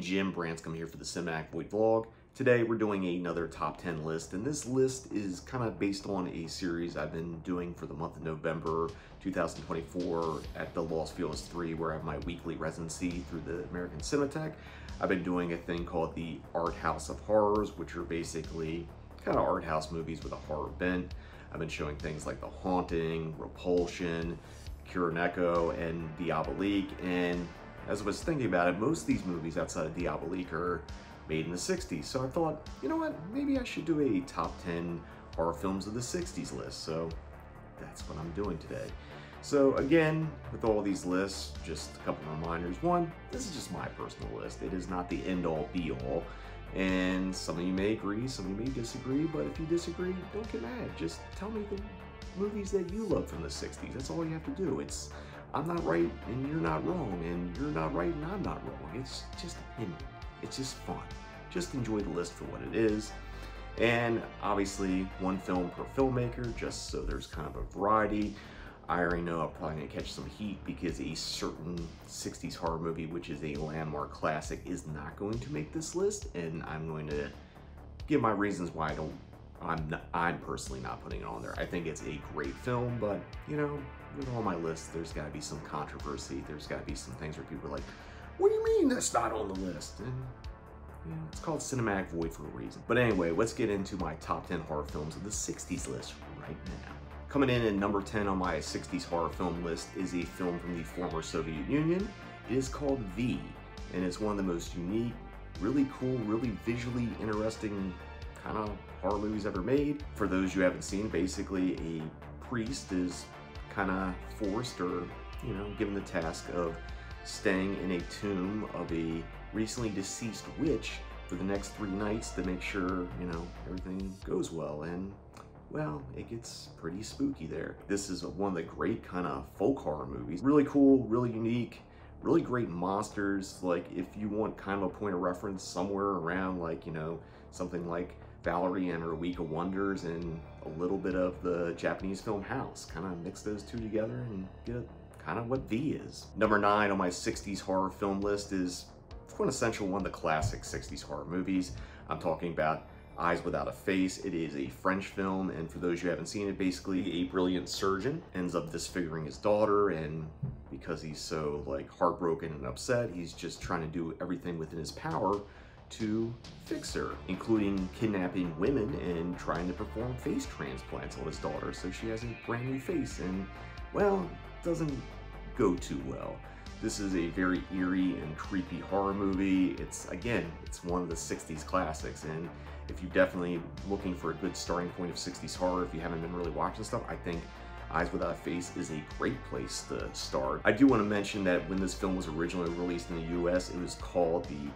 Jim Branscombe here for the Cinematic Void vlog. Today we're doing another top 10 list and this list is kind of based on a series I've been doing for the month of November 2024 at the Los Feliz 3 where I have my weekly residency through the American Cinematheque. I've been doing a thing called the Art House of Horrors which are basically kind of art house movies with a horror bent. I've been showing things like The Haunting, Repulsion, Kuroneko, and Diabolique and as I was thinking about it, most of these movies outside of Diabolique are made in the 60s. So I thought, you know what, maybe I should do a top 10 horror films of the 60s list. So that's what I'm doing today. So again, with all these lists, just a couple reminders. One, this is just my personal list. It is not the end all be all. And some of you may agree, some of you may disagree, but if you disagree, don't get mad. Just tell me the movies that you love from the 60s. That's all you have to do. It's I'm not right and you're not wrong, and you're not right and I'm not wrong. It's just opinion. It's just fun. Just enjoy the list for what it is. And obviously, one film per filmmaker, just so there's kind of a variety. I already know I'm probably gonna catch some heat because a certain 60s horror movie, which is a landmark classic, is not going to make this list, and I'm going to give my reasons why I don't I'm not, I'm personally not putting it on there. I think it's a great film, but you know, with all my lists, there's got to be some controversy. There's got to be some things where people are like, "What do you mean that's not on the list?" And it's called cinematic void for a reason. But anyway, let's get into my top 10 horror films of the 60s list right now. Coming in at number 10 on my 60s horror film list is a film from the former Soviet Union. It is called Viy, and it's one of the most unique, really cool, really visually interesting kind of horror movies ever made. For those you haven't seen, basically a priest is kind of forced or, you know, given the task of staying in a tomb of a recently deceased witch for the next three nights to make sure, you know, everything goes well. And, well, it gets pretty spooky there. This is one of the great kind of folk horror movies. Really cool, really unique, really great monsters. Like, if you want kind of a point of reference somewhere around, like, you know, something like Valerie and her Week of Wonders and a little bit of the Japanese film House. Kind of mix those two together and get kind of what Viy is. Number nine on my 60s horror film list is quintessential one of the classic 60s horror movies. I'm talking about Eyes Without a Face. It is a French film, and for those who haven't seen it, basically a brilliant surgeon ends up disfiguring his daughter, and because he's so like heartbroken and upset, he's just trying to do everything within his power to fix her, including kidnapping women and trying to perform face transplants on his daughter so she has a brand new face and, well, doesn't go too well. This is a very eerie and creepy horror movie. It's, again, it's one of the 60s classics and if you're definitely looking for a good starting point of 60s horror, if you haven't been really watching stuff, I think Eyes Without a Face is a great place to start. I do want to mention that when this film was originally released in the US, it was called the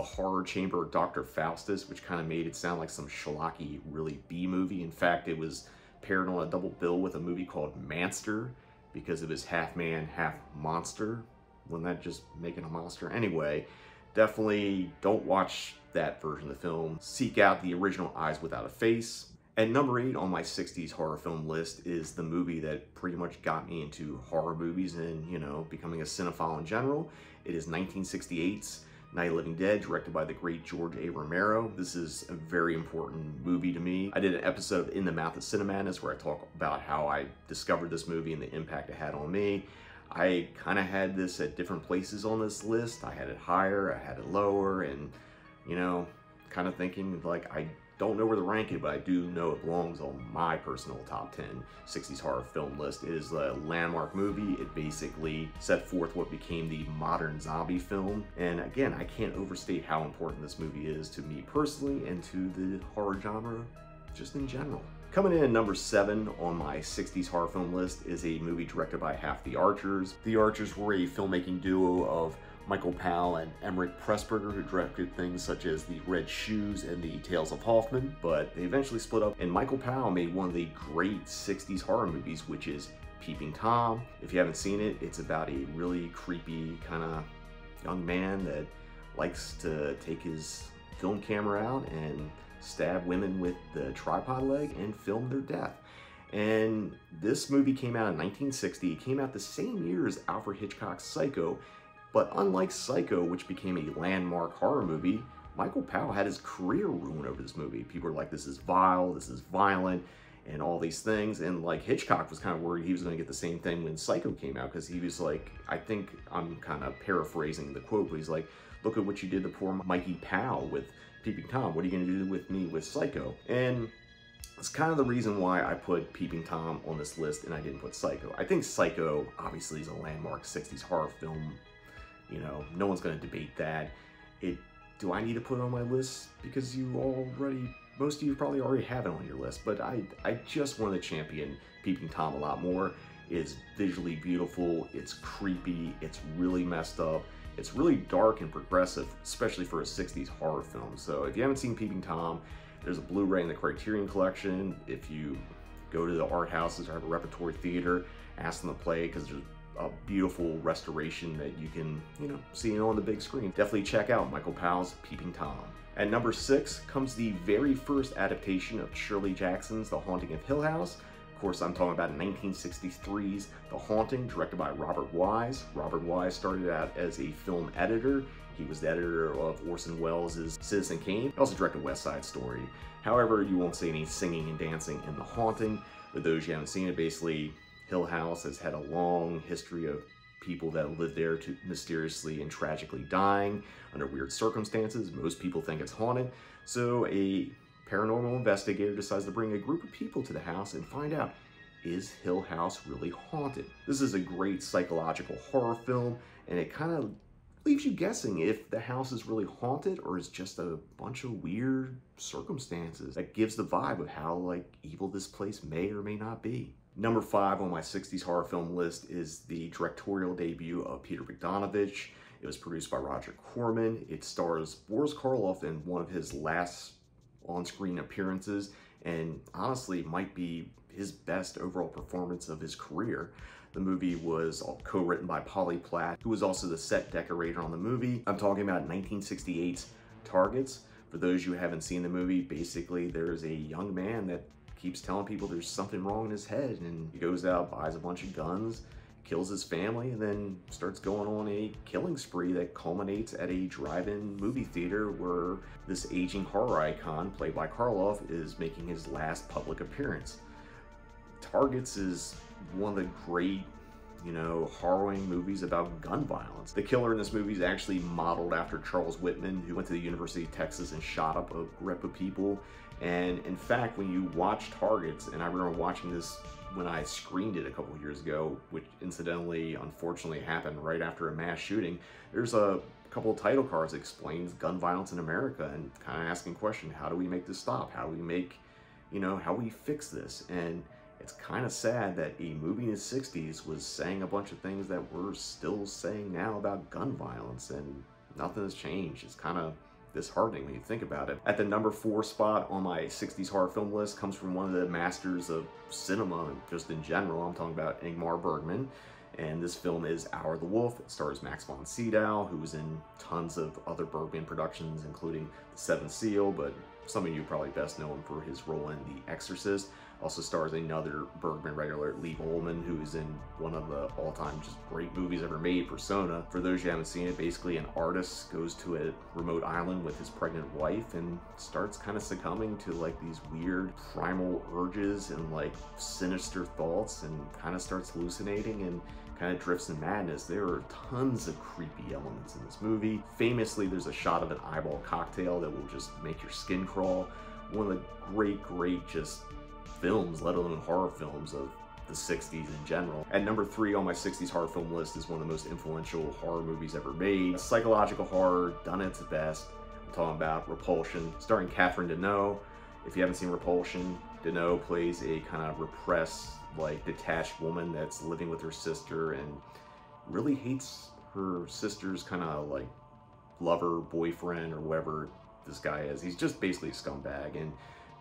the horror chamber Dr. Faustus, which kind of made it sound like some schlocky, really B movie. In fact, it was paired on a double bill with a movie called Manster because it was half man, half monster. Wouldn't that just make it a monster? Anyway, definitely don't watch that version of the film. Seek out the original Eyes Without a Face. At number eight on my 60s horror film list is the movie that pretty much got me into horror movies and, you know, becoming a cinephile in general. It is 1968's Night of Living Dead, directed by the great George A. Romero. This is a very important movie to me. I did an episode of In the Mouth of Cinemadness where I talk about how I discovered this movie and the impact it had on me. I kind of had this at different places on this list. I had it higher, I had it lower, and, you know, kind of thinking like I don't know where to rank it, but I do know it belongs on my personal top 10 60s horror film list. It is a landmark movie. It basically set forth what became the modern zombie film. And again, I can't overstate how important this movie is to me personally and to the horror genre just in general. Coming in at number seven on my 60s horror film list is a movie directed by Half the Archers. The Archers were a filmmaking duo of Michael Powell and Emeric Pressburger, who directed things such as The Red Shoes and The Tales of Hoffmann, but they eventually split up, and Michael Powell made one of the great 60s horror movies, which is Peeping Tom. If you haven't seen it, it's about a really creepy kind of young man that likes to take his film camera out and stab women with the tripod leg and film their death. And this movie came out in 1960. It came out the same year as Alfred Hitchcock's Psycho, But unlike Psycho, which became a landmark horror movie, Michael Powell had his career ruined over this movie. People were like, this is vile, this is violent, and all these things. And like Hitchcock was kind of worried he was going to get the same thing when Psycho came out because he was like, I think I'm kind of paraphrasing the quote, but he's like, look at what you did to poor Mikey Powell with Peeping Tom. What are you going to do with me with Psycho? And it's kind of the reason why I put Peeping Tom on this list and I didn't put Psycho. I think Psycho obviously is a landmark 60s horror film. You know, no one's going to debate that. It do I need to put it on my list? Because you already, most of you probably already have it on your list, but I, I just want to champion Peeping Tom a lot more. It's visually beautiful, it's creepy, it's really messed up, it's really dark and progressive, especially for a 60s horror film. So if you haven't seen Peeping Tom, there's a Blu-ray in the Criterion Collection. If you go to the art houses or have a repertory theater, ask them to play because there's a beautiful restoration that you can, you know, see on the big screen. Definitely check out Michael Powell's Peeping Tom. At number six comes the very first adaptation of Shirley Jackson's The Haunting of Hill House. Of course, I'm talking about 1963's The Haunting, directed by Robert Wise. Robert Wise started out as a film editor. He was the editor of Orson Welles' Citizen Kane. He also directed West Side Story. However, you won't see any singing and dancing in The Haunting. For those you haven't seen it, basically Hill House has had a long history of people that live there to mysteriously and tragically dying under weird circumstances. Most people think it's haunted. So a paranormal investigator decides to bring a group of people to the house and find out, is Hill House really haunted? This is a great psychological horror film, and it kind of leaves you guessing if the house is really haunted or is just a bunch of weird circumstances that gives the vibe of how like evil this place may or may not be. Number five on my 60s horror film list is the directorial debut of Peter Bogdanovich. It was produced by Roger Corman. It stars Boris Karloff in one of his last on-screen appearances and honestly might be his best overall performance of his career. The movie was co-written by Polly Platt, who was also the set decorator on the movie. I'm talking about 1968's Targets. For those you haven't seen the movie, basically there's a young man that keeps telling people there's something wrong in his head and he goes out, buys a bunch of guns, kills his family, and then starts going on a killing spree that culminates at a drive-in movie theater where this aging horror icon, played by Karloff, is making his last public appearance. Targets is one of the great you know, harrowing movies about gun violence. The killer in this movie is actually modeled after Charles Whitman, who went to the University of Texas and shot up a group of people. And in fact, when you watch Targets, and I remember watching this when I screened it a couple years ago, which incidentally, unfortunately happened right after a mass shooting, there's a couple of title cards that explains gun violence in America and kind of asking question, how do we make this stop? How do we make, you know, how we fix this? And it's kind of sad that a movie in the 60s was saying a bunch of things that we're still saying now about gun violence and nothing has changed. It's kind of disheartening when you think about it. At the number four spot on my 60s horror film list comes from one of the masters of cinema, and just in general. I'm talking about Ingmar Bergman. And this film is Hour of the Wolf. It stars Max von Sydow, who's in tons of other Bergman productions, including The Seventh Seal, but some of you probably best know him for his role in The Exorcist. Also stars another Bergman regular, Liv Ullmann, who is in one of the all-time just great movies ever made, Persona. For those who haven't seen it, basically an artist goes to a remote island with his pregnant wife and starts kind of succumbing to like these weird primal urges and like sinister thoughts and kind of starts hallucinating and kind of drifts in madness. There are tons of creepy elements in this movie. Famously, there's a shot of an eyeball cocktail that will just make your skin crawl. One of the great, great just films, let alone horror films of the 60s in general. At number three on my 60s horror film list is one of the most influential horror movies ever made. Psychological horror, done its best. I'm talking about Repulsion, starring Catherine Deneuve. If you haven't seen Repulsion, Deneuve plays a kind of repressed, like detached woman that's living with her sister and really hates her sister's kind of like lover, boyfriend, or whatever this guy is. He's just basically a scumbag and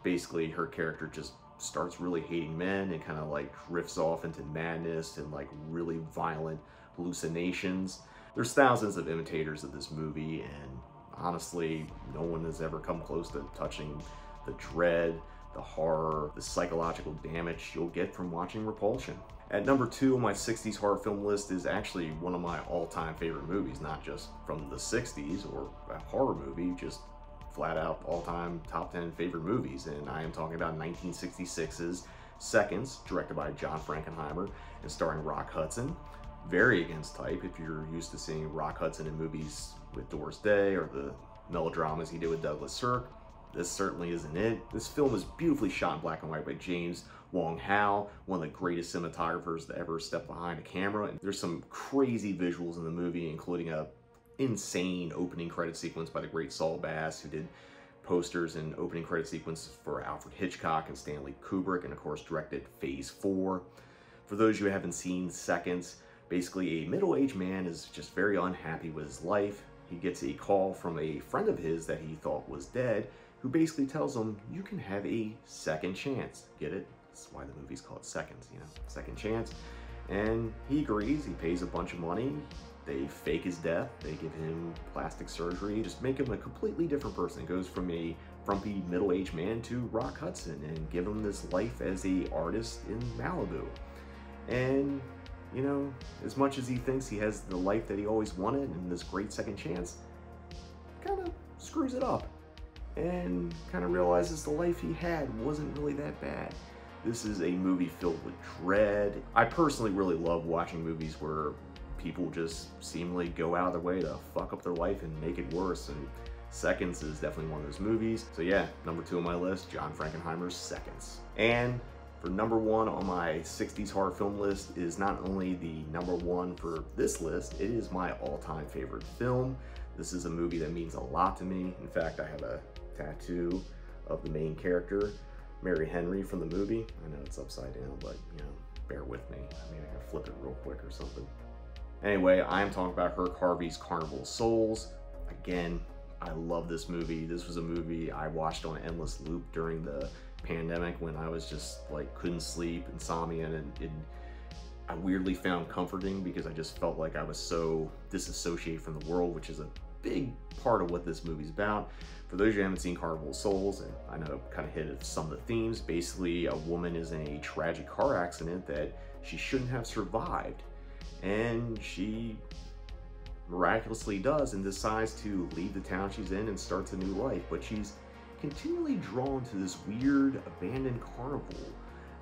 basically her character just starts really hating men and kind of like drifts off into madness and like really violent hallucinations. There's thousands of imitators of this movie and honestly, no one has ever come close to touching the dread, the horror, the psychological damage you'll get from watching Repulsion. At number two on my 60s horror film list is actually one of my all-time favorite movies, not just from the 60s or a horror movie, just flat out all-time top 10 favorite movies. And I am talking about 1966's Seconds, directed by John Frankenheimer and starring Rock Hudson. Very against type if you're used to seeing Rock Hudson in movies with Doris Day or the melodramas he did with Douglas Sirk. This certainly isn't it. This film is beautifully shot in black and white by James Wong Howe, one of the greatest cinematographers to ever step behind a camera. And there's some crazy visuals in the movie, including a insane opening credit sequence by the great Saul Bass, who did posters and opening credit sequences for Alfred Hitchcock and Stanley Kubrick, and of course directed Phase 4. For those who haven't seen Seconds, basically a middle-aged man is just very unhappy with his life. He gets a call from a friend of his that he thought was dead, who basically tells him, you can have a second chance. Get it? That's why the movie's called Seconds, you know, second chance. And he agrees, he pays a bunch of money, they fake his death, they give him plastic surgery, just make him a completely different person. Goes from a frumpy middle-aged man to Rock Hudson and give him this life as a artist in Malibu. And, you know, as much as he thinks he has the life that he always wanted and this great second chance, kind of screws it up and kind of realizes the life he had wasn't really that bad. This is a movie filled with dread. I personally really love watching movies where people just seemingly go out of their way to fuck up their life and make it worse. And Seconds is definitely one of those movies. So yeah, number two on my list, John Frankenheimer's Seconds. And for number one on my 60s horror film list is not only the number one for this list, it is my all-time favorite film. This is a movie that means a lot to me. In fact, I have a tattoo of the main character, Mary Henry from the movie. I know it's upside down, but you know, bear with me. I mean, I can flip it real quick or something. Anyway, I'm talking about Herk Harvey's Carnival of Souls. Again, I love this movie. This was a movie I watched on endless loop during the pandemic when I was just like couldn't sleep, insomnia, and it, I weirdly found comforting because I just felt like I was so disassociated from the world, which is a big part of what this movie's about. For those who haven't seen Carnival of Souls, and I know kind of hit some of the themes, basically a woman is in a tragic car accident that she shouldn't have survived. And she miraculously does and decides to leave the town she's in and starts a new life. But she's continually drawn to this weird abandoned carnival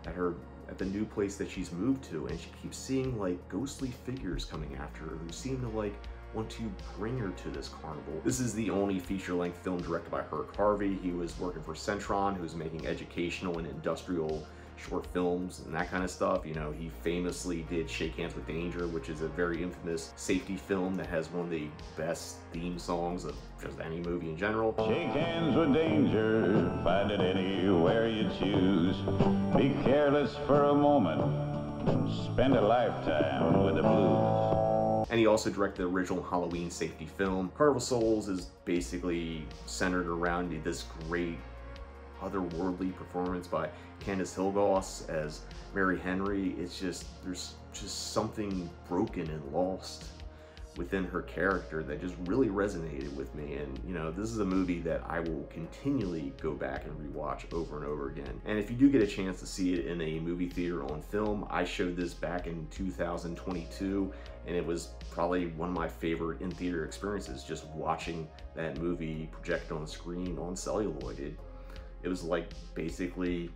at her at the new place that she's moved to and she keeps seeing like ghostly figures coming after her who seem to like want to bring her to this carnival. This is the only feature-length film directed by Herk Harvey. He was working for Centron, who was making educational and industrial short films and that kind of stuff. You know, he famously did Shake Hands with Danger, which is a very infamous safety film that has one of the best theme songs of just any movie in general. Shake hands with danger, find it anywhere you choose. Be careless for a moment, spend a lifetime with the blues. And he also directed the original Halloween safety film. Carnival Souls is basically centered around this great otherworldly performance by Candace Hilligoss as Mary Henry. It's just, there's just something broken and lost within her character that just really resonated with me. And, you know, this is a movie that I will continually go back and rewatch over and over again. And if you do get a chance to see it in a movie theater on film, I showed this back in 2022, and it was probably one of my favorite in-theater experiences, just watching that movie projected on screen on celluloid. It, it was like basically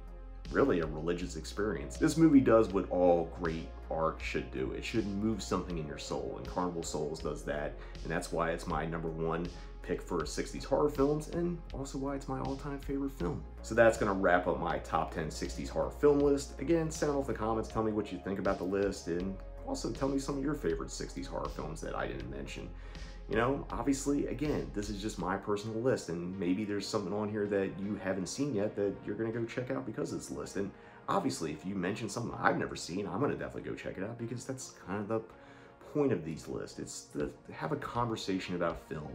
really a religious experience. This movie does what all great art should do. It should move something in your soul, and Carnival Souls does that, and that's why it's my number one pick for 60s horror films, and also why it's my all-time favorite film. So that's gonna wrap up my top 10 60s horror film list. Again, sound off the comments, tell me what you think about the list, and also tell me some of your favorite 60s horror films that I didn't mention. You know, obviously, again, this is just my personal list, and maybe there's something on here that you haven't seen yet that you're gonna go check out because of this list. And obviously, if you mention something I've never seen, I'm gonna definitely go check it out because that's kind of the point of these lists. It's to have a conversation about film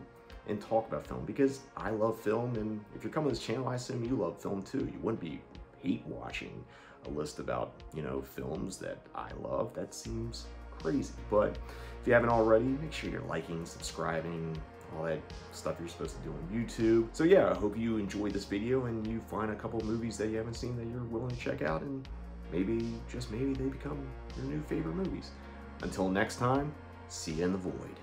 and talk about film because I love film, and if you're coming to this channel, I assume you love film too. You wouldn't be hate watching a list about, you know, films that I love. That seems crazy. But if you haven't already, make sure you're liking, subscribing, all that stuff you're supposed to do on YouTube. So yeah, I hope you enjoyed this video and you find a couple movies that you haven't seen that you're willing to check out and maybe, just maybe, they become your new favorite movies. Until next time, see you in the void.